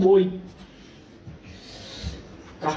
vui Đó.